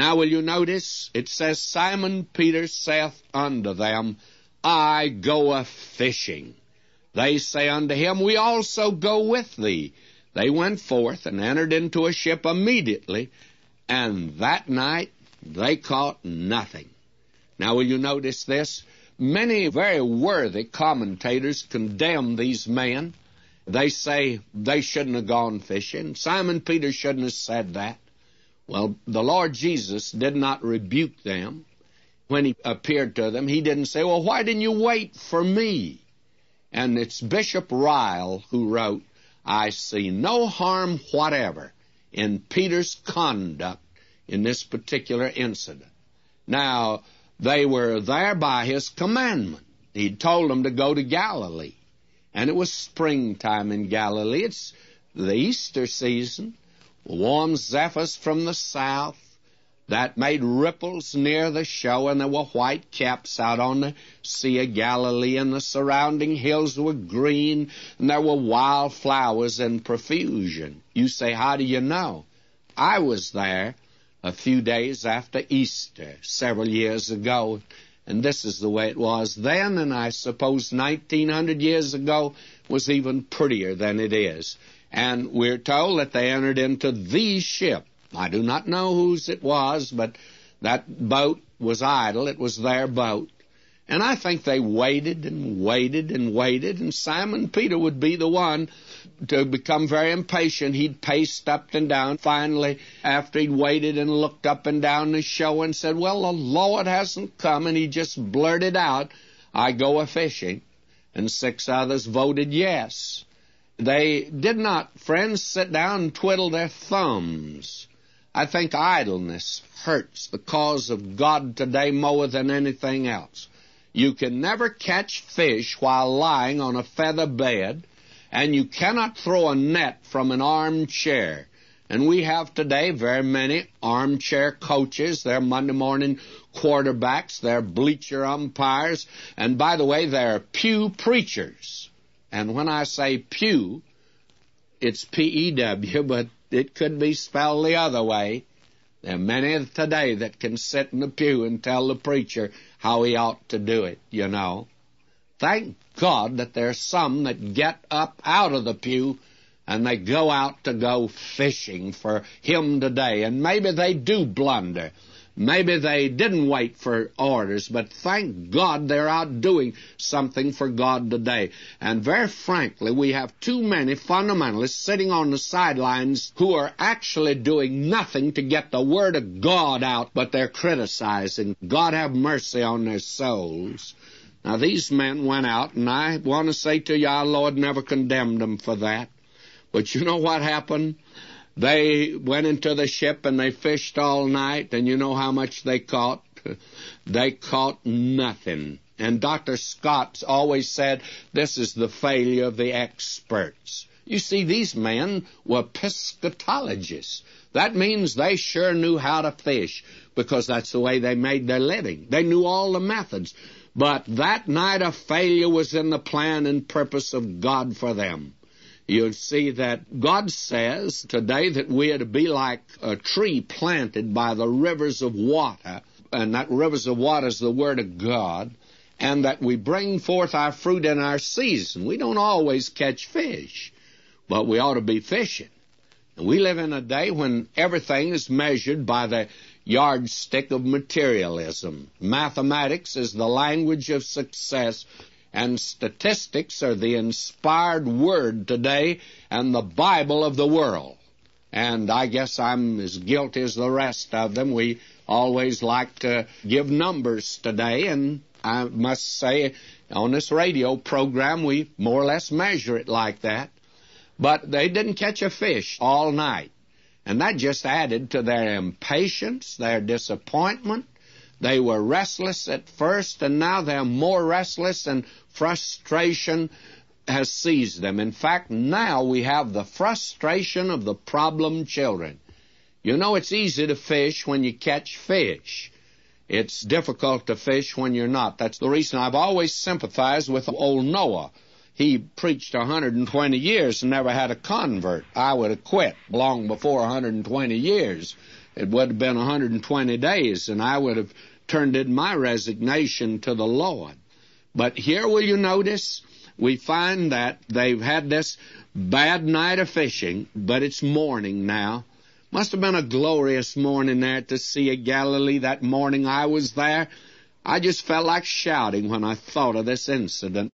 Now, will you notice? It says, Simon Peter saith unto them, I go a fishing. They say unto him, We also go with thee. They went forth and entered into a ship immediately, and that night they caught nothing. Now, will you notice this? Many very worthy commentators condemn these men. They say they shouldn't have gone fishing. Simon Peter shouldn't have said that. Well, the Lord Jesus did not rebuke them when he appeared to them. He didn't say, Well, why didn't you wait for me? And it's Bishop Ryle who wrote, I see no harm whatever in Peter's conduct in this particular incident. Now, they were there by his commandment. He'd told them to go to Galilee. And it was springtime in Galilee. It's the Easter season warm zephyrs from the south that made ripples near the shore, and there were white caps out on the Sea of Galilee, and the surrounding hills were green, and there were wild flowers in profusion. You say, How do you know? I was there a few days after Easter, several years ago, and this is the way it was then, and I suppose 1900 years ago was even prettier than it is. And we're told that they entered into the ship. I do not know whose it was, but that boat was idle. It was their boat. And I think they waited and waited and waited, and Simon Peter would be the one to become very impatient. He'd paced up and down. Finally, after he'd waited and looked up and down the show and said, Well, the Lord hasn't come, and he just blurted out, I go a fishing. And six others voted yes. They did not, friends, sit down and twiddle their thumbs. I think idleness hurts the cause of God today more than anything else. You can never catch fish while lying on a feather bed, and you cannot throw a net from an armchair. And we have today very many armchair coaches. They're Monday morning quarterbacks. They're bleacher umpires. And by the way, they're pew preachers. And when I say pew, it's P-E-W, but it could be spelled the other way. There are many today that can sit in the pew and tell the preacher how he ought to do it, you know. Thank God that there are some that get up out of the pew and they go out to go fishing for him today. And maybe they do blunder. Maybe they didn't wait for orders, but thank God they're out doing something for God today. And very frankly, we have too many fundamentalists sitting on the sidelines who are actually doing nothing to get the Word of God out, but they're criticizing. God have mercy on their souls. Now, these men went out, and I want to say to you, our Lord never condemned them for that. But you know what happened? They went into the ship and they fished all night, and you know how much they caught? they caught nothing. And Dr. Scott always said this is the failure of the experts. You see, these men were piscatologists. That means they sure knew how to fish because that's the way they made their living. They knew all the methods. But that night a failure was in the plan and purpose of God for them you see that God says today that we are to be like a tree planted by the rivers of water, and that rivers of water is the Word of God, and that we bring forth our fruit in our season. We don't always catch fish, but we ought to be fishing. And we live in a day when everything is measured by the yardstick of materialism. Mathematics is the language of success and statistics are the inspired word today and the Bible of the world. And I guess I'm as guilty as the rest of them. We always like to give numbers today, and I must say, on this radio program, we more or less measure it like that. But they didn't catch a fish all night. And that just added to their impatience, their disappointment, they were restless at first, and now they're more restless, and frustration has seized them. In fact, now we have the frustration of the problem children. You know, it's easy to fish when you catch fish. It's difficult to fish when you're not. That's the reason I've always sympathized with old Noah. He preached 120 years and never had a convert. I would have quit long before 120 years it would have been 120 days, and I would have turned in my resignation to the Lord. But here will you notice? We find that they've had this bad night of fishing, but it's morning now. Must have been a glorious morning there at the Sea of Galilee that morning I was there. I just felt like shouting when I thought of this incident.